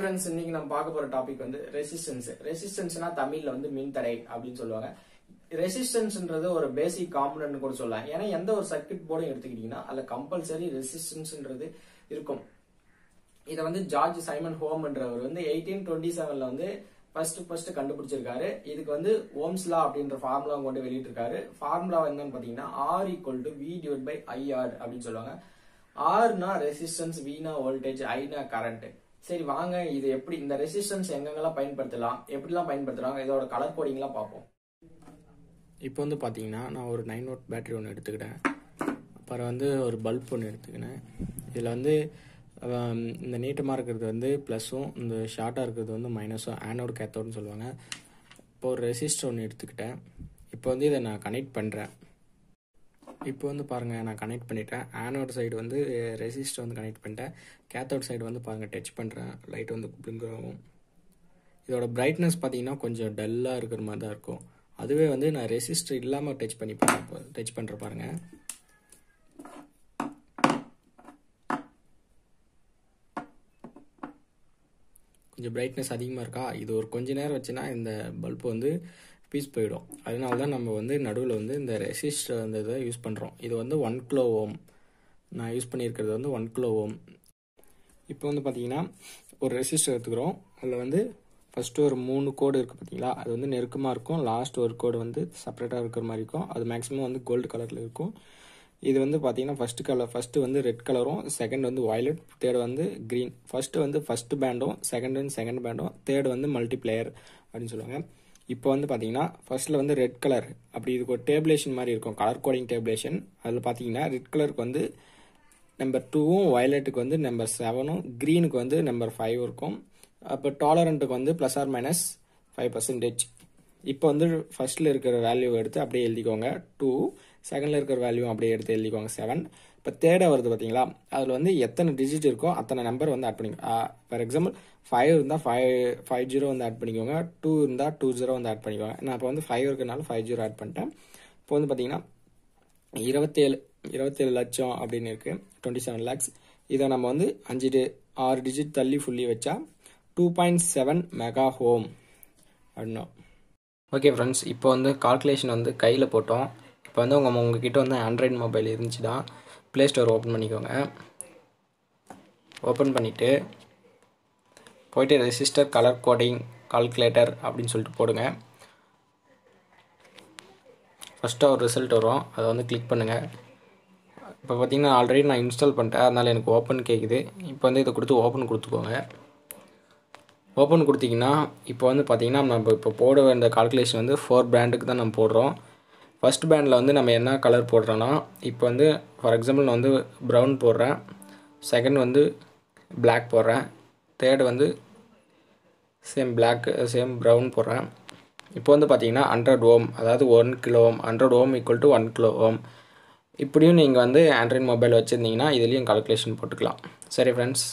Friends இன்னைக்கு நம்ம பார்க்க போற டாபிக் வந்து ரெசிஸ்டன்ஸ் ரெசிஸ்டன்ஸ்னா தமிழ்ல வந்து மின்தடை அப்படின்னு சொல்லுவாங்க. ரெசிஸ்டன்ஸ்ன்றது ஒரு பேசிக் காம்பனன்ட் கூட சொல்லலாம். ஏன்னா எந்த ஒரு சர்க்கியூட் போர்டும் எடுத்துக்கிட்டீங்கன்னா அதுல கம்பல்சரி ரெசிஸ்டன்ஸ்ன்றது இருக்கும். இதை வந்து ஜார்ஜ் சைமன் ஹோம்ன்றவர் வந்து எயிட்டீன் டுவெண்ட்டி செவன்ல வந்து ஃபர்ஸ்ட் ஃபர்ஸ்ட் கண்டுபிடிச்சிருக்காரு. இதுக்கு வந்து ஓம்ஸ்லா அப்படின்ற ஃபார்முலா கொண்டு வெளியிட்டிருக்காரு. ஃபார்முலா என்னன்னு பாத்தீங்கன்னா R equal to V divide by IR அப்படின்னு சொல்லுவாங்க. ஆர்னா ரெசிஸ்டன்ஸ் வீனா வோல்டேஜ் ஐனா கரண்ட் சரி வாங்க இது எப்படி இந்த ரெசிஸ்டன்ஸ் எங்கெங்கெல்லாம் பயன்படுத்தலாம் எப்படிலாம் பயன்படுத்துகிறாங்க இதோட கலர் கோடிங்லாம் பார்ப்போம். இப்போ வந்து பார்த்தீங்கன்னா நான் ஒரு நைன் ஓட் பேட்டரி ஒன்று எடுத்துக்கிட்டேன். அப்புறம் வந்து ஒரு பல்ப் ஒன்று எடுத்துக்கினேன் இதில் வந்து இந்த நீட்டமாக இருக்கிறது வந்து ப்ளஸும் இந்த ஷார்ட்டாக இருக்கிறது வந்து மைனஸும் ஆனோடு கேத்தோடுன்னு சொல்லுவாங்க. இப்போ ஒரு ரெசிஸ்டர் ஒன்று எடுத்துக்கிட்டேன். இப்போ வந்து இதை நான் கனெக்ட் பண்ணுறேன் இப்போ வந்து பாருங்கள் நான் கனெக்ட் பண்ணிட்டேன். ஆனோட் சைடு வந்து ரெசிஸ்டர் வந்து கனெக்ட் பண்ணிட்டேன். கேத்தோட் சைடு வந்து பாருங்கள் டச் பண்ணுறேன் லைட் வந்து blink ஆகும் இதோட பிரைட்னஸ் பார்த்தீங்கன்னா கொஞ்சம் டல்லாக இருக்கிற மாதிரி தான் இருக்கும். அதுவே வந்து நான் ரெசிஸ்டர் இல்லாமல் டச் பண்ணி டச் பண்ணுற பாருங்கள் கொஞ்சம் பிரைட்னஸ் அதிகமாக இருக்கா? இது ஒரு கொஞ்ச நேரம் வச்சுன்னா இந்த பல்ப் வந்து பீஸ் போயிடும். அதனால தான் நம்ம வந்து நடுவில் வந்து இந்த ரெசிஸ்டர் அந்த இதை யூஸ் பண்ணுறோம் இது வந்து ஒன் கிலோ ஓம் நான் யூஸ் பண்ணியிருக்கிறது வந்து ஒன் கிலோ ஓம் இப்போ வந்து பார்த்தீங்கன்னா ஒரு ரெசிஸ்டர் எடுத்துக்கிறோம். அதில் வந்து ஃபஸ்ட்டு ஒரு மூணு கோடு இருக்குது பார்த்தீங்களா அது வந்து நெருக்கமாக இருக்கும். லாஸ்ட் ஒரு கோடு வந்து செப்பரேட்டாக இருக்கிற மாதிரி இருக்கும். அது மேக்ஸிமம் வந்து கோல்டு கலரில் இருக்கும். இது வந்து பார்த்தீங்கன்னா ஃபஸ்ட்டு கலர் ஃபஸ்ட்டு வந்து ரெட் கலரும் செகண்ட் வந்து வயலட் தேர்ட் வந்து க்ரீன் ஃபஸ்ட்டு வந்து ஃபஸ்ட்டு பேண்டும் செகண்ட் வந்து செகண்ட் பேண்டும் தேர்ட் வந்து மல்டிப்ளேயர் அப்படின்னு சொல்லுவாங்க. இப்போ வந்து பார்த்தீங்கன்னா ஃபர்ஸ்ட்டில் வந்து ரெட் கலர் அப்படி இதுக்கு ஒரு டேபிளேஷன் மாதிரி இருக்கும். கலர் கோடிங் டேபிளேஷன் அதில் பார்த்தீங்கன்னா ரெட் கலருக்கு வந்து நம்பர் டூவும் வயலட்டுக்கு வந்து நம்பர் செவனும் க்ரீனுக்கு வந்து நம்பர் ஃபைவ் இருக்கும். அப்போ டாலரண்ட்டுக்கு வந்து plus or minus five percentage இப்போ வந்து ஃபஸ்ட்டில் இருக்கிற வேல்யூ எடுத்து அப்படியே எழுதிக்கோங்க. டூ செகண்டில் இருக்கிற வேல்யூ அப்படியே எடுத்து எழுதிக்கோங்க. செவன் இப்போ தேர்டாக வருது பார்த்தீங்களா? அதில் வந்து எத்தனை டிஜிட் இருக்கோ அத்தனை நம்பர் வந்து ஆட் பண்ணிக்கோங்க ஃபார் எக்ஸாம்பிள் ஃபைவ் இருந்தால் ஃபைவ் ஃபைவ் ஜீரோ வந்து ஆட் பண்ணிக்கோங்க. டூ இருந்தால் டூ ஜீரோ வந்து ஆட் பண்ணிக்கோங்க. நான் இப்போ வந்து ஃபைவ் இருக்கிறனால ஃபைவ் ஜீரோ ஆட் பண்ணிட்டேன். இப்போ வந்து பார்த்தீங்கன்னா இருபத்தேழு இருபத்தேழு லட்சம் அப்படின்னு இருக்குது டுவெண்ட்டி செவன் லேக்ஸ் இதை நம்ம வந்து அஞ்சு டி- ஆறு டிஜிட் தள்ளி ஃபுல்லி வச்சா two point seven mega ohm அப்படின்னா ஓகே ஃப்ரெண்ட்ஸ் இப்போ வந்து கால்குலேஷன் வந்து கையில் போட்டோம். இப்போ வந்து உங்கள் உங்ககிட்ட வந்து ஆண்ட்ராய்டு மொபைல் இருந்துச்சுன்னா ப்ளே ஸ்டோர் ஓப்பன் பண்ணிக்கோங்க. ஓப்பன் பண்ணிவிட்டு போயிட்டு ரெசிஸ்டர் கலர் கோடிங் கால்குலேட்டர் அப்படின்னு சொல்லிட்டு போடுங்க. ஃபஸ்ட்டாக ஒரு ரிசல்ட் வரும். அதை வந்து கிளிக் பண்ணுங்கள் இப்போ பார்த்தீங்கன்னா ஆல்ரெடி நான் இன்ஸ்டால் பண்ணிட்டேன். அதனால் எனக்கு ஓப்பன் கேட்குது இப்போ வந்து இதை கொடுத்து ஓப்பன் கொடுத்துக்கோங்க. ஓப்பன் கொடுத்தீங்கன்னா இப்போ வந்து பார்த்தீங்கன்னா நம்ம இப்போ போட வேண்டிய கால்குலேஷன் வந்து ஃபோர் பிராண்டுக்கு தான் நம்ம போடுறோம். ஃபர்ஸ்ட் பிராண்டில் வந்து நம்ம என்ன கலர் போடுறோன்னா இப்போ வந்து ஃபார் எக்ஸாம்பிள் நான் வந்து ப்ரௌன் போடுறேன். செகண்ட் வந்து பிளாக் போடுறேன். தேர்டு வந்து சேம் Black சேம் ப்ரௌன் போடுறேன். இப்போ வந்து பார்த்தீங்கன்னா ஹண்ட்ரட் ஓம் அதாவது one kilo ohm hundred ohm equal to one kilo ohm இப்படியும் நீங்கள் வந்து ஆண்ட்ராய்ட் மொபைல் வச்சுருந்தீங்கன்னா இதுலேயும் கால்குலேஷன் போட்டுக்கலாம். சரி ஃப்ரெண்ட்ஸ்